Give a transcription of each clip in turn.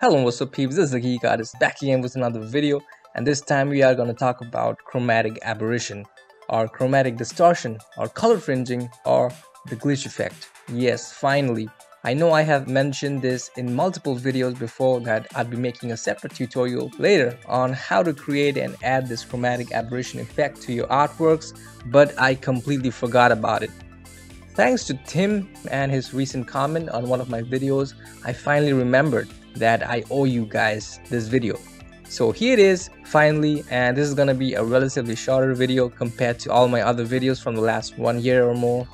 Hello what's up peeps, this is the Geek Artist back again with another video and this time we are going to talk about chromatic aberration or chromatic distortion or color fringing or the glitch effect. Yes, finally. I know I have mentioned this in multiple videos before that I'd be making a separate tutorial later on how to create and add this chromatic aberration effect to your artworks but I completely forgot about it. Thanks to Tim and his recent comment on one of my videos, I finally remembered that I owe you guys this video. So here it is finally and this is gonna be a relatively shorter video compared to all my other videos from the last one year or more.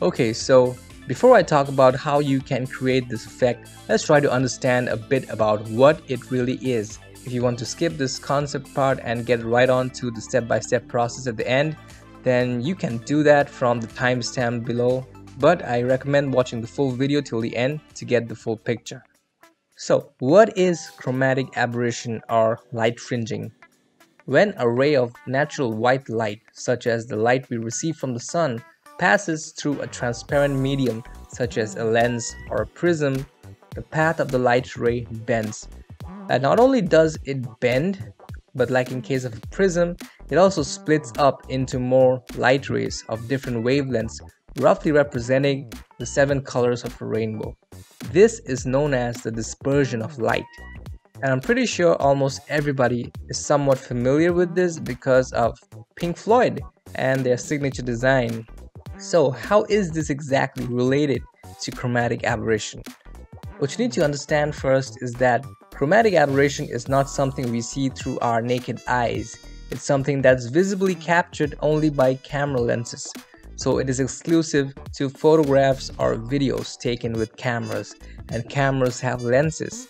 Okay so before I talk about how you can create this effect, let's try to understand a bit about what it really is. If you want to skip this concept part and get right on to the step-by-step -step process at the end, then you can do that from the timestamp below but I recommend watching the full video till the end to get the full picture. So what is chromatic aberration or light fringing? When a ray of natural white light, such as the light we receive from the sun, passes through a transparent medium such as a lens or a prism, the path of the light ray bends. And not only does it bend, but like in case of a prism, it also splits up into more light rays of different wavelengths roughly representing the seven colors of a rainbow. This is known as the dispersion of light. And I'm pretty sure almost everybody is somewhat familiar with this because of Pink Floyd and their signature design. So how is this exactly related to chromatic aberration? What you need to understand first is that chromatic aberration is not something we see through our naked eyes. It's something that's visibly captured only by camera lenses so it is exclusive to photographs or videos taken with cameras and cameras have lenses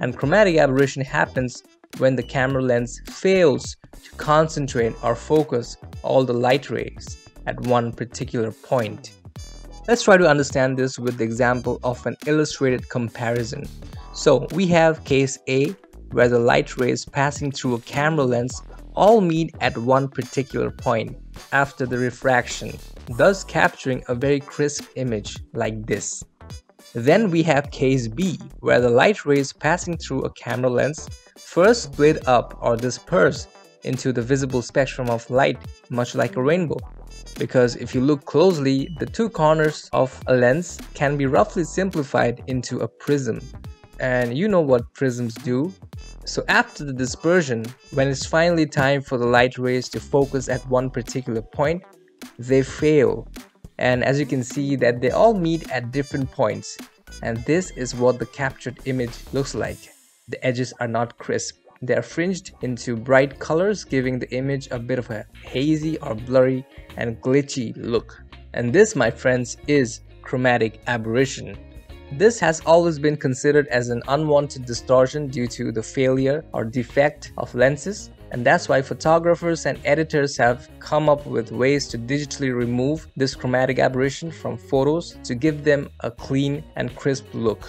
and chromatic aberration happens when the camera lens fails to concentrate or focus all the light rays at one particular point. Let's try to understand this with the example of an illustrated comparison. So we have case A where the light rays passing through a camera lens all meet at one particular point after the refraction, thus capturing a very crisp image like this. Then we have case B, where the light rays passing through a camera lens first split up or disperse into the visible spectrum of light, much like a rainbow. Because if you look closely, the two corners of a lens can be roughly simplified into a prism. And you know what prisms do, so after the dispersion, when it's finally time for the light rays to focus at one particular point, they fail. And as you can see that they all meet at different points. And this is what the captured image looks like. The edges are not crisp. They are fringed into bright colors giving the image a bit of a hazy or blurry and glitchy look. And this my friends is chromatic aberration. This has always been considered as an unwanted distortion due to the failure or defect of lenses and that's why photographers and editors have come up with ways to digitally remove this chromatic aberration from photos to give them a clean and crisp look.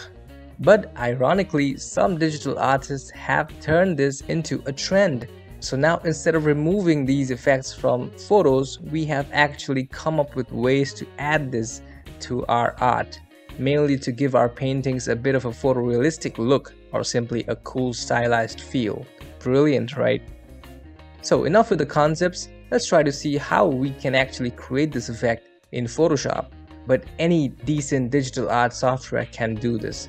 But ironically, some digital artists have turned this into a trend. So now instead of removing these effects from photos, we have actually come up with ways to add this to our art mainly to give our paintings a bit of a photorealistic look or simply a cool stylized feel. Brilliant, right? So enough with the concepts, let's try to see how we can actually create this effect in Photoshop. But any decent digital art software can do this.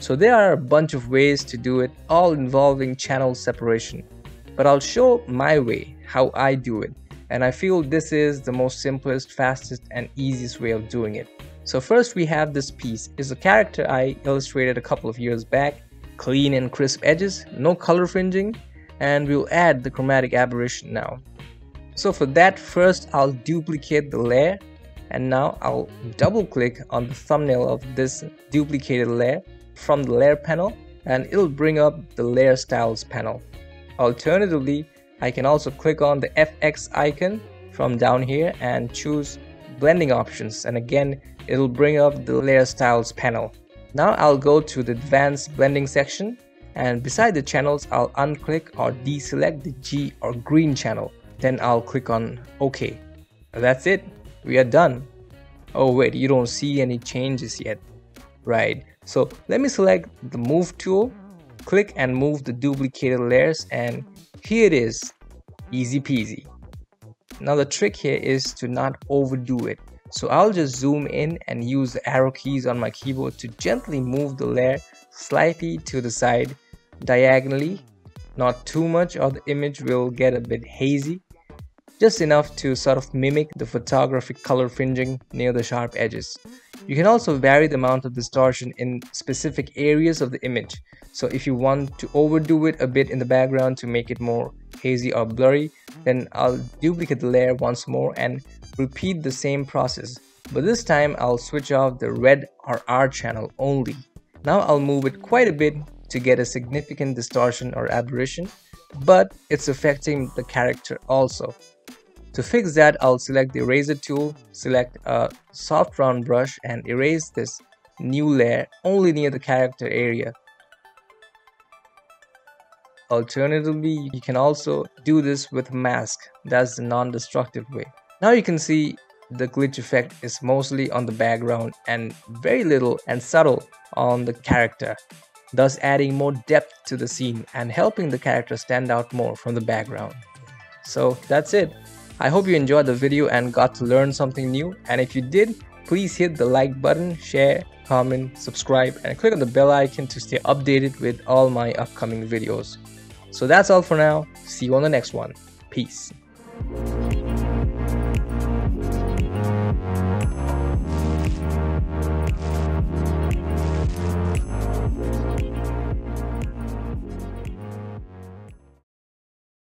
So there are a bunch of ways to do it, all involving channel separation. But I'll show my way, how I do it. And I feel this is the most simplest, fastest and easiest way of doing it. So first we have this piece. It's a character I illustrated a couple of years back. Clean and crisp edges, no color fringing, and we'll add the chromatic aberration now. So for that first I'll duplicate the layer and now I'll double click on the thumbnail of this duplicated layer from the layer panel and it'll bring up the layer styles panel. Alternatively, I can also click on the FX icon from down here and choose blending options and again it'll bring up the layer styles panel. Now I'll go to the advanced blending section and beside the channels I'll unclick or deselect the G or green channel. Then I'll click on OK. That's it. We are done. Oh wait, you don't see any changes yet. Right. So let me select the move tool, click and move the duplicated layers and here it is easy peasy now the trick here is to not overdo it so I'll just zoom in and use the arrow keys on my keyboard to gently move the layer slightly to the side diagonally not too much or the image will get a bit hazy just enough to sort of mimic the photographic color fringing near the sharp edges. You can also vary the amount of distortion in specific areas of the image. So if you want to overdo it a bit in the background to make it more hazy or blurry, then I'll duplicate the layer once more and repeat the same process. But this time I'll switch off the red or R channel only. Now I'll move it quite a bit to get a significant distortion or aberration, but it's affecting the character also. To fix that, I'll select the eraser tool, select a soft round brush and erase this new layer only near the character area. Alternatively, you can also do this with mask, that's the non-destructive way. Now you can see the glitch effect is mostly on the background and very little and subtle on the character, thus adding more depth to the scene and helping the character stand out more from the background. So that's it. I hope you enjoyed the video and got to learn something new and if you did, please hit the like button, share, comment, subscribe and click on the bell icon to stay updated with all my upcoming videos. So that's all for now, see you on the next one, peace.